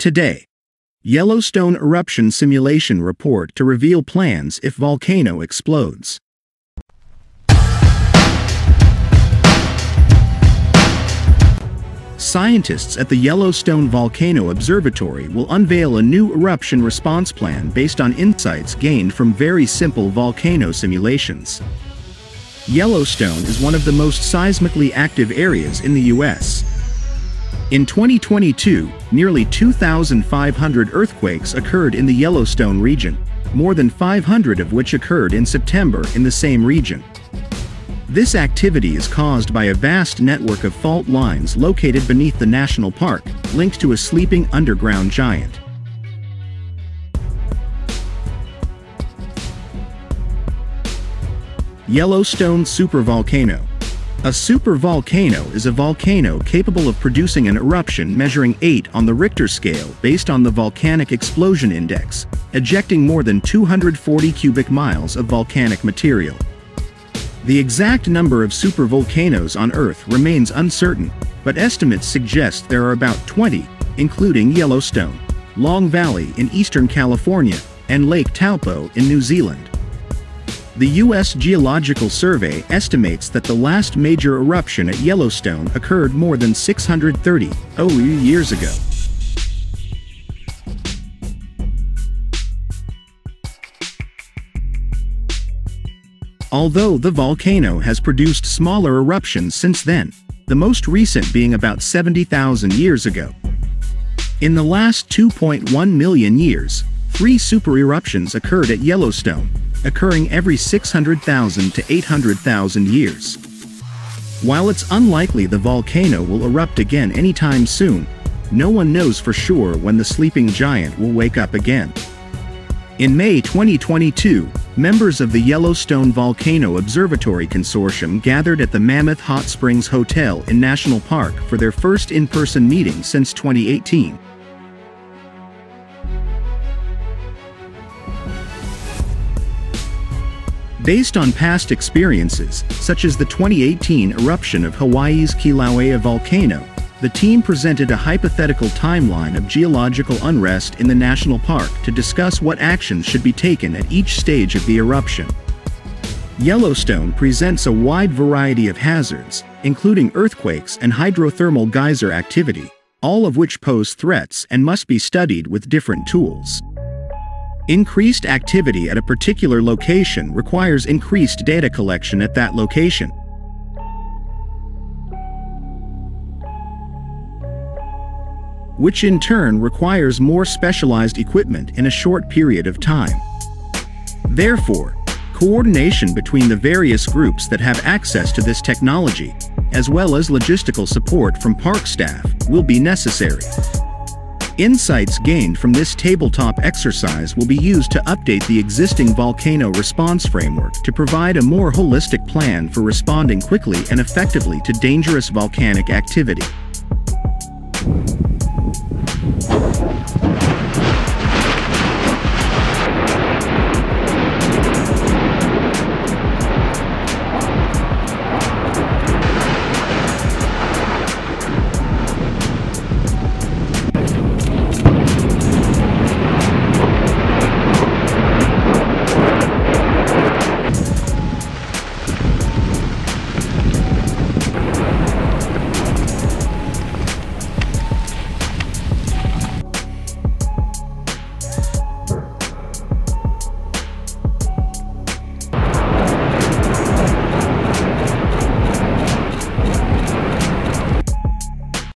Today, Yellowstone eruption simulation report to reveal plans if volcano explodes. Scientists at the Yellowstone Volcano Observatory will unveil a new eruption response plan based on insights gained from very simple volcano simulations. Yellowstone is one of the most seismically active areas in the U.S. In 2022, nearly 2,500 earthquakes occurred in the Yellowstone region, more than 500 of which occurred in September in the same region. This activity is caused by a vast network of fault lines located beneath the national park, linked to a sleeping underground giant. Yellowstone Supervolcano A supervolcano is a volcano capable of producing an eruption measuring 8 on the Richter scale based on the Volcanic Explosion Index, ejecting more than 240 cubic miles of volcanic material. The exact number of supervolcanoes on Earth remains uncertain, but estimates suggest there are about 20, including Yellowstone, Long Valley in eastern California, and Lake Taupo in New Zealand. The U.S. Geological Survey estimates that the last major eruption at Yellowstone occurred more than 630 OU years ago. Although the volcano has produced smaller eruptions since then, the most recent being about 70,000 years ago. In the last 2.1 million years, three super eruptions occurred at Yellowstone, occurring every 600,000 to 800,000 years. While it's unlikely the volcano will erupt again anytime soon, no one knows for sure when the sleeping giant will wake up again. In May 2022, members of the Yellowstone Volcano Observatory Consortium gathered at the Mammoth Hot Springs Hotel in National Park for their first in-person meeting since 2018. Based on past experiences, such as the 2018 eruption of Hawaii's Kilauea volcano, the team presented a hypothetical timeline of geological unrest in the national park to discuss what actions should be taken at each stage of the eruption. Yellowstone presents a wide variety of hazards, including earthquakes and hydrothermal geyser activity, all of which pose threats and must be studied with different tools. Increased activity at a particular location requires increased data collection at that location, which in turn requires more specialized equipment in a short period of time. Therefore, coordination between the various groups that have access to this technology, as well as logistical support from park staff, will be necessary. Insights gained from this tabletop exercise will be used to update the existing volcano response framework to provide a more holistic plan for responding quickly and effectively to dangerous volcanic activity.